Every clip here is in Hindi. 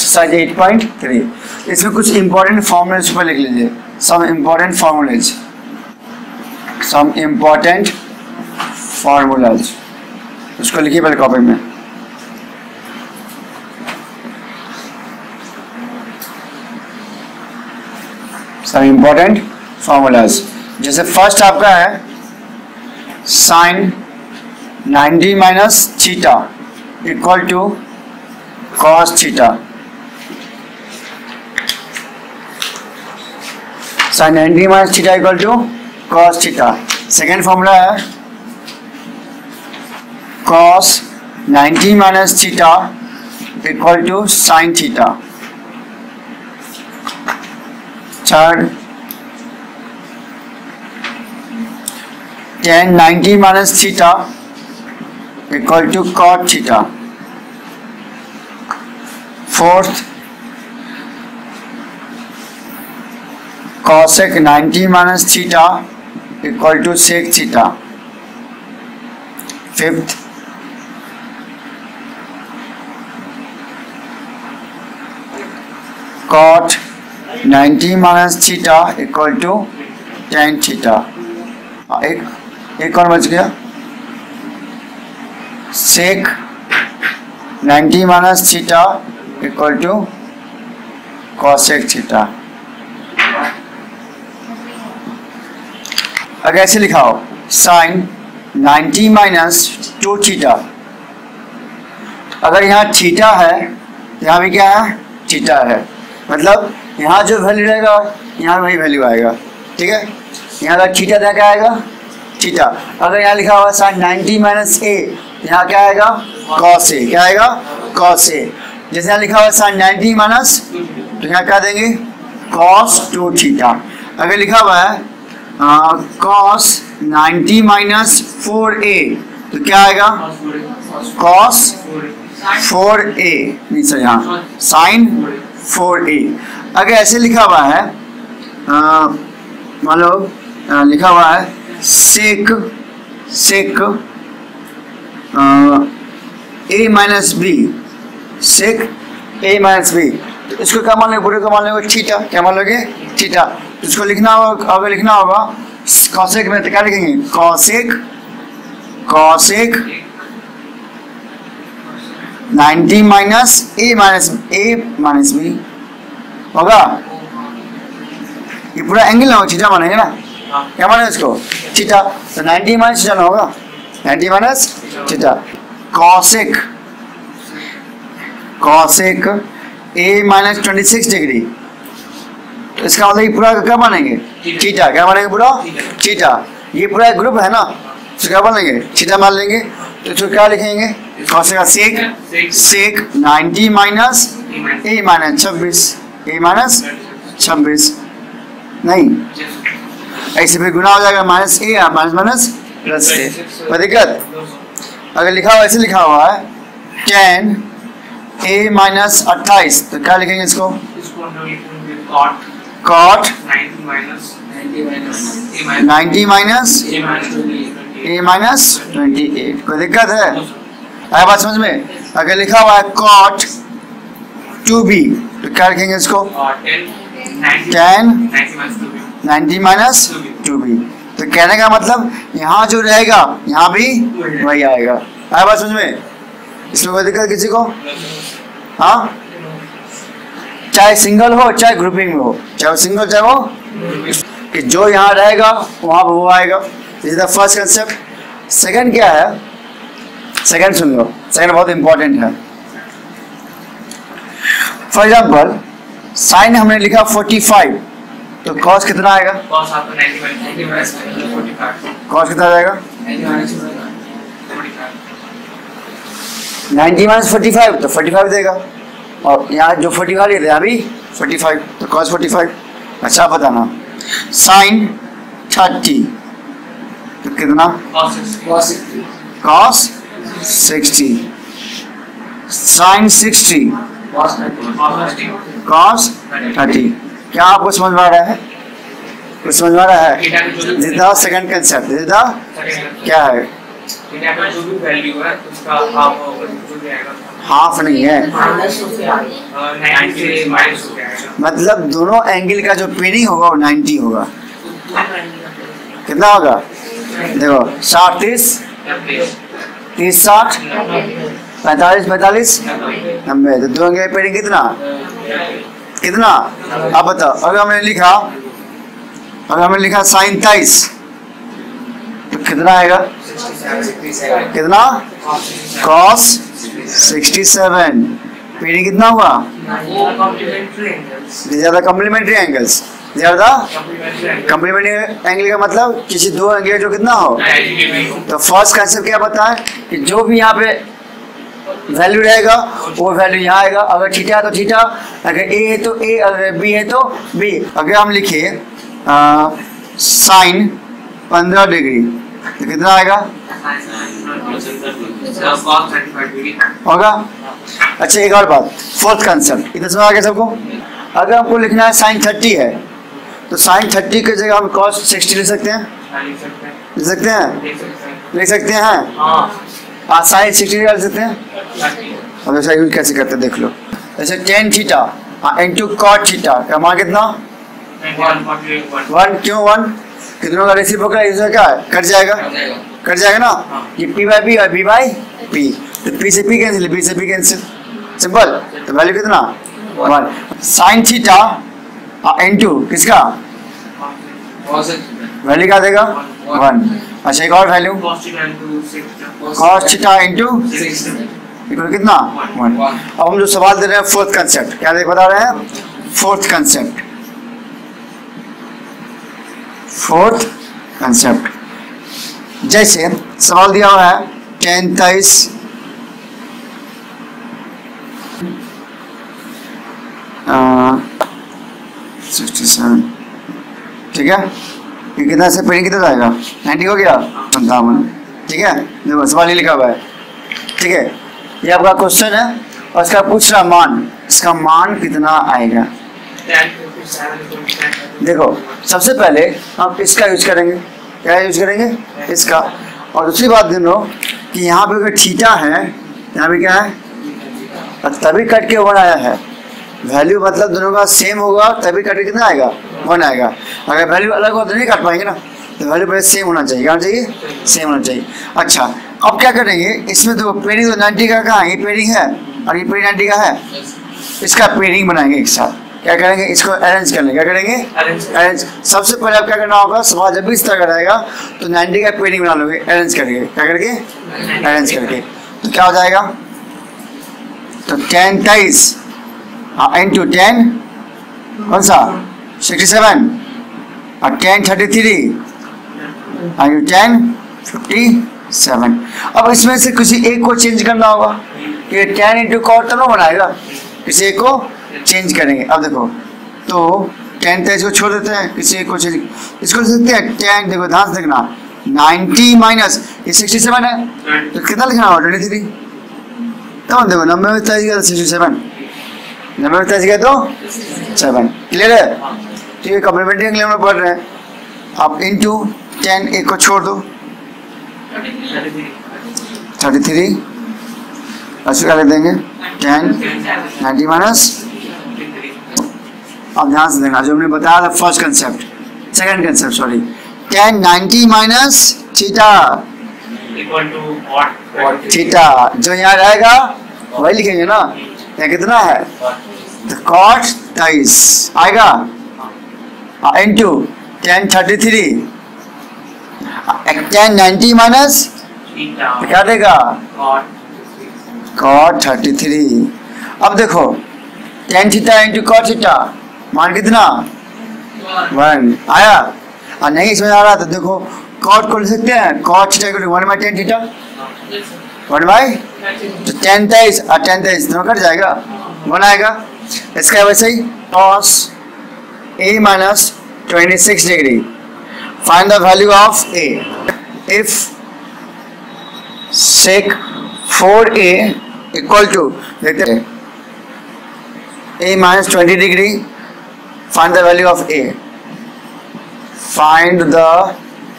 एक्सरसाइज एट पॉइंट थ्री इसमें कुछ इंपॉर्टेंट फॉर्मूलेज पर लिख लीजिए। Some important formulas some important formulas उसको लिखिए पहले कॉपी में। सम इंपॉर्टेंट फॉर्मूलाज जैसे फ़र्स्ट आपका है sine 90 minus theta equal to cos theta sine 90 minus theta equal to cos theta second formula है cos 90 minus theta equal to sine theta third tan 90 minus theta equal to cot theta. Fourth, cosec 90 minus theta equal to sec theta. Fifth, cot 90 minus theta equal to tan theta. एक एक और बच गया sec 90 minus theta equal to cosec theta अगर ऐसे लिखा हो साइन 90 माइनस टू थीटा अगर यहाँ थीटा है, यहाँ भी क्या है? थीटा है। मतलब यहाँ जो वैल्यू रहेगा, यहाँ वही वैल्यू आएगा। ठीक है? यहाँ अगर थीटा था क्या आएगा? थीटा अगर यहाँ लिखा हुआ साइन 90 माइनस ए यहाँ क्या आएगा? कॉस ए क्या आएगा? कॉस ए जैसे यहाँ लिखा हुआ साइन 90 माइनस तो यहाँ क्या देंगे? कॉस टू थीटा अगर लिखा हुआ है कॉस 90 माइनस फोर ए तो क्या आएगा? कॉस फोर ए नहीं सर यहाँ। साइन फोर ए अगर ऐसे लिखा हुआ है मान लो लिखा हुआ है sec sec A minus B sec A minus B इसको क्या मान लेंगे? पूरे को मान लेंगे? थीटा। क्या मान लोगे? थीटा। इसको लिखना होगा अगर लिखना होगा। कौशिक में तो क्या लिखेंगे? Cosec cosec 90 minus A minus A minus B. होगा? ये पूरा एंगल ना हो थीटा मानेंगे ना? क्या माने इसको? चीटा तो 90 माइनस ना होगा? 90 minus theta. Cosec cosec A minus twenty six degree. तो इसका मतलब ये पूरा क्या मानेंगे चीटा। क्या मानेंगे पूरा? थीटा ये पूरा एक ग्रुप है ना? तो क्या मानेंगे थीटा मान लेंगे। तो इसको क्या लिखेंगे? कौन का? सेक सेक 90 माइनस ए माइनस छब्बीस। ए माइनस छब्बीस। नहीं। ऐसे फिर गुना हो जाएगा। Minus A minus minus plus A दिक्कत? अगर लिखा हुआ ऐसे लिखा हुआ है। टेन ए माइनस अट्ठाईस। तो क्या लिखेंगे इसको? Cot 90 minus A minus twenty eight कोई दिक्कत है? आया बात समझ में? अगर लिखा हुआ है कॉट टू बी तो क्या लिखेंगे इसको? Tan ninety minus two B तो कहने का मतलब यहाँ जो रहेगा यहाँ भी वही आएगा। आया बात समझ में? इसमें कोई दिक्कत किसी को? हाँ? चाहे सिंगल हो चाहे ग्रुपिंग में हो चाहे सिंगल चाहे वो कि जो यहाँ रहेगा वहाँ पर वो आएगा। This the first concept second क्या है? सेकंड सुन लो। सेकंड बहुत इंपॉर्टेंट है। फॉर एग्ज़ाम्पल साइन हमने लिखा 45 तो कॉस कितना आएगा? कॉस कितना आएगा? 90 माइनस फोर्टी तो 45 देगा। और यहाँ जो 45 लेते हैं अभी 45 तो कॉस 45 अच्छा बताना। साइन 30 तो कितना? कॉस 60 साइन 60 कॉस 30 क्या आपको समझ में आ रहा है? कुछ समझ में आ रहा है? जितना सेकंड कंसेप्ट जितना क्या है? जो भी वैल्यू है उसका आप जो भी हाफ़ नहीं है। नाइन्टी मतलब दोनों एंगल का जो पेनिंग होगा वो 90 होगा। कितना होगा? देखो साठ तीस? तीस साठ? पैंतालीस पैंतालीस? नब्बे। तो दो एंगल पेनिंग कितना? कितना? अब बताओ अगर हमने लिखा अगर हमने लिखा साइन तेईस तो कितना आएगा? कितना? कॉस 67 पेनिंग कितना हुआ? वो complementary angles the complementary angle का मतलब किसी दो एंगल जो कितना हो? तो फ़र्स्ट कंसेप्ट क्या बताए? कि जो भी यहाँ पे वैल्यू रहेगा, वो वैल्यू यहाँ आएगा। अगर थीटा है तो थीटा, अगर ए है तो ए अगर बी है तो बी अगर हम लिखे साइन पंद्रह डिग्री। तो कितना आएगा? होगा? अच्छा एक और बात फोर्थ कंसेप्ट इतना समझ आ गया सबको? अगर हमको लिखना है साइन थर्टी है तो साइन थर्टी की जगह हम कॉस सिक्सटी लिख सकते हैं। लिख सकते हैं? लिख सकते हैं? हैं लिख साइन सिक्सटी निकाल सकते हैं? अब ऐसा यूज़ कैसे करते हैं देख लो। जैसे tan theta into cot theta का मान कितना? वन क्यों? वन कितनों का रेसिप्रोकल है इसमें क्या है? कट जाएगा? कट जाएगा। ना? ये पी बाई बी और बी बाई पी तो पी से पी कैंसिल बी से पी कैंसिल सिंपल तो वैल्यू कितना? वन साइन थीटा इंटू किसका? वैल्यू क्या देगा? वन अच्छा एक और value cos theta into equal कितना? वन अब हम जो सवाल दे रहे हैं फोर्थ कंसेप्ट क्या देख बता रहे हैं? फोर्थ कंसेप्ट फोर्थ कंसेप्ट जैसे सवाल दिया हुआ है टेन तेईस ठीक है? ये कितना से पेड़ कितना जाएगा नाइन्टी हो गया? संतावन ठीक है? देखो, सवाल ये लिखा हुआ है। ठीक है? ये आपका क्वेश्चन है, और इसका पूछ रहा मान। इसका मान कितना आएगा? देखो, सबसे पहले हम इसका यूज़ करेंगे। क्या यूज़ करेंगे? इसका। और दूसरी बात देख लो कि यहाँ पे अगर है, यहाँ पे क्या है? तभी कट के वन आया है। वैल्यू मतलब दोनों का सेम होगा, तभी कट के कितना आएगा? वन आएगा। अगर वैल्यू अलग हो तो नहीं काट पाएँगे ना। तो वैल्यू पहले सेम होना चाहिए। क्या होना चाहिए? सेम होना चाहिए। अच्छा अब क्या करेंगे? इसमें तो पेडिंग तो नाइन्टी का कहाँ ये पेडिंग है। और ये पेडिंग नाइन्टी का है। इसका पेडिंग बनाएँगे एक साथ। क्या करेंगे? इसको अरेंज कर लेंगे क्या करेंगे? अरेंज सबसे पहले आप क्या करना होगा? सवाल जब भी इस तरह का रहेगा तो 90 का पेडिंग बना लोगे। अरेंज करके क्या करके अरेंज करके तो क्या हो जाएगा? तो टेन तेईस हाँ इंटू टेन कौन सा? सिक्सटी सेवन और tan thirty three into tan fifty seven अब इसमें से किसी एक को चेंज करना होगा। ये टेन इंटू कॉट तो बनाएगा। किसी एक को चेंज करेंगे। अब देखो तो टेन तेईस को छोड़ देते हैं किसी को चेंज इसको सकते हैं टेन देखो ध्यान से देखना। नाइन्टी माइनस ये सिक्सटी सेवन है तो कितना लिखना होगा? ट्वेंटी थ्री तो देखो नब्बे में तेईस गया तो सिक्सटी सेवन नब्बे में तेईस गया तो सेवन क्लियर है? तो ये कम्प्लीमेंट्री एंगल में पढ़ रहे हैं। आप इंटू टेन एक को छोड़ दो। थर्टी थ्री अस्सी का लिख देंगे? टेन नाइन्टी माइनस अब ध्यान से देखना जो हमने बताया था first concept second concept sorry tan ninety minus theta to theta जो यहाँ रहेगा वही लिखेंगे ना? यहाँ कितना है? कॉट तेईस आएगा? Into tan thirty three tan ninety minus क्या देगा? कॉट थर्टी थ्री अब देखो tan theta into cot theta मान कितना? वन आया? और नहीं, इसमें आ रहा तो देखो कॉट को लिख सकते हैं? Cot theta equal one by tan theta one by तो टेन तेईस और टेन तेईस, दोनों कट जाएगा? वन आएगा? इसका वैसे ही cos A minus twenty six degree find the value of A if sec 4a equal to, देखते हैं. A minus 20 degree find the value of a. Find the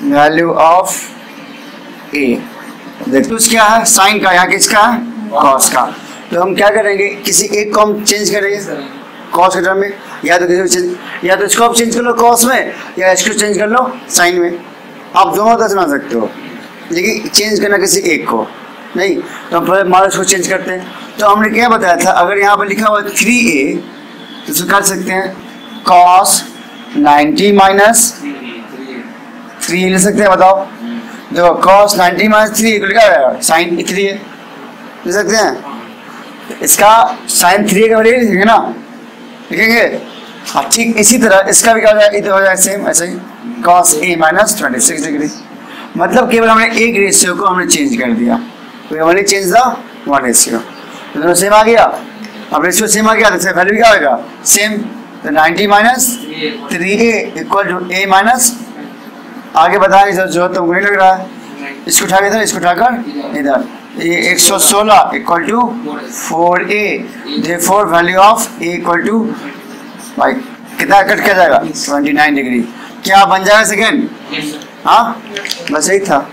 value of A देखते क्या है, साइन का, यहाँ किसका cos का। तो हम क्या करेंगे? किसी एक को हम चेंज करेंगे। कॉस के टर्म में, या तो किसी चेंज या तो इसको आप चेंज कर लो कॉस में, या इसको चेंज कर लो साइन में। आप दोनों तरह बना सकते हो। लेकिन चेंज करना किसी एक को। नहीं तो हम पहले मान इसको चेंज करते हैं। तो हमने क्या बताया था? अगर यहाँ पर लिखा हुआ थ्री ए तो कर सकते हैं। कॉस नाइन्टी माइनस थ्री ले सकते हैं, बताओ। देखो कॉस नाइन्टी माइनस थ्री को लिखा है साइन थ्री ले सकते हैं? इसका साइन थ्री का वैल्यू लिखेंगे ना? लिखेंगे? हाँ ठीक, इसी तरह, इसका भी क्या हो जाएगा? इधर हो जाएगा सेम ऐसे ही। Cos A minus twenty six degree मतलब केवल हमने एक रेशियो को हमने चेंज कर दिया। तो हमने चेंज द वन रेशियो दोनों सेम आ गया? अब रेशियो सेम आ गया तो वैल्यू क्या होगा सेम तो ninety minus three A equal to A minus. आगे बताने की ज़रूरत तुमको नहीं लग रहा है। इसको उठा इधर इसको उठाकर इधर। ये 116 equal to four A. Therefore value of A equal to भाई कितना कट किया जाएगा? 29 डिग्री। क्या बन जाएगा सेकेंड? हाँ? बस यही था।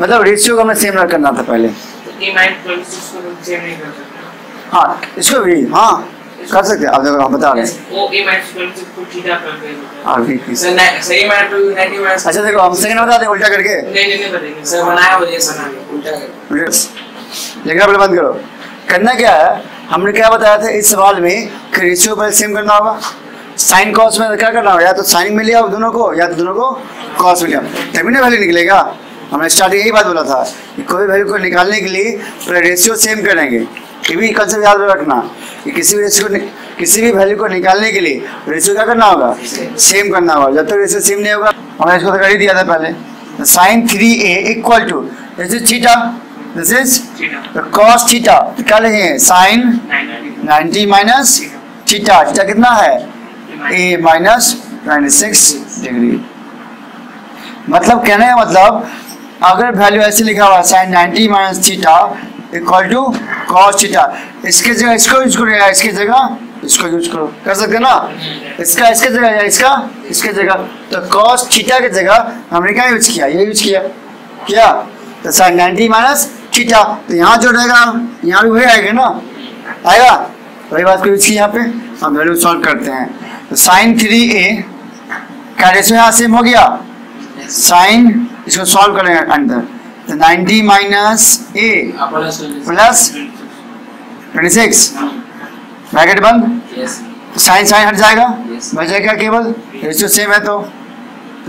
मतलब रेशियो को हमें सेम रख करना था पहले। तो A minus 26 को हम सेम नहीं कर सकते। हाँ इसको भी हाँ। कर सकते हैं आप बता रहे हैं। वो A minus 26 को थीटा कर देंगे हाँ भी भी। सर ने- सही मैंने 90 में अच्छा देखो हम सेकेंड बता दें उल्टा करके। नहीं नहीं नहीं करेंगे सर बनाया जैसा ना उल्टा कर। लिखना पहले बंद करो। करना क्या है हमने क्या बताया था इस सवाल में कि रेशियो पहले सेम करना होगा। साइन कॉस में क्या करना होगा या तो साइन में लिया दोनों को या तो दोनों को कॉस में लिया तभी ना वैल्यू निकलेगा। हमने स्टार्टिंग यही बात बोला था कि कोई वैल्यू को निकालने के लिए रेशियो सेम करेंगे। ये भी कंसेप्ट याद रखना। कि किसी भी रेशियो को किसी भी वैल्यू को निकालने के लिए रेशियो क्या करना होगा? सेम करना होगा। जब तक रेशियो सेम नहीं होगा, हमने इसको तो कर ही दिया था पहले। Sine three A equal to this is theta this is cos theta क्या लिखेंगे? साइन 90 90 माइनस थीटा थीटा कितना है? A minus twenty six degree मतलब कहने का मतलब अगर वैल्यू ऐसे लिखा हुआ है sine 90 minus theta equal to cos theta इसके जगह इसको यूज़ करो या इसके जगह? इसको यूज़ करो। कर सकते ना? इसका इसके जगह या इसका? इसके जगह। तो कॉस थीटा की जगह हमने क्या यूज़ किया? ये यूज़ किया। क्या? तो साइन 90 माइनस थीटा तो यहाँ जो रहेगा यहाँ भी वही आएगा ना? आएगा? वही बात को यूज़ की यहाँ पे। हम वैल्यू सॉल्व करते हैं। तो साइन थ्री ए का रेशो यहाँ सेम हो गया? साइन इसको सॉल्व करेंगे अंदर। तो 90 minus A plus plus twenty six bracket बंद? साइन साइन हट जाएगा? Yes. बच जाएगा केवल? रेशियो सेम है तो।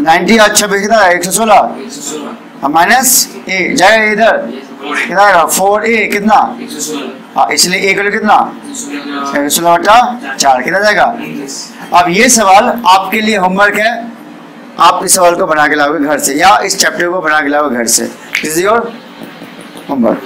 90 अच्छा भी कितना एक सौ सोलह। 116 माइनस ए जाएगा इधर। कितना आएगा? फोर ए कितना? 116 हाँ इसलिए ए का कितना? 116 एक सौ सोलह बटा चार। कितना जाएगा? अब ये सवाल आपके लिए होमवर्क है। आप इस सवाल को बना के लाओगे घर से, या इस चैप्टर को बना के लाओगे घर से। Is your homework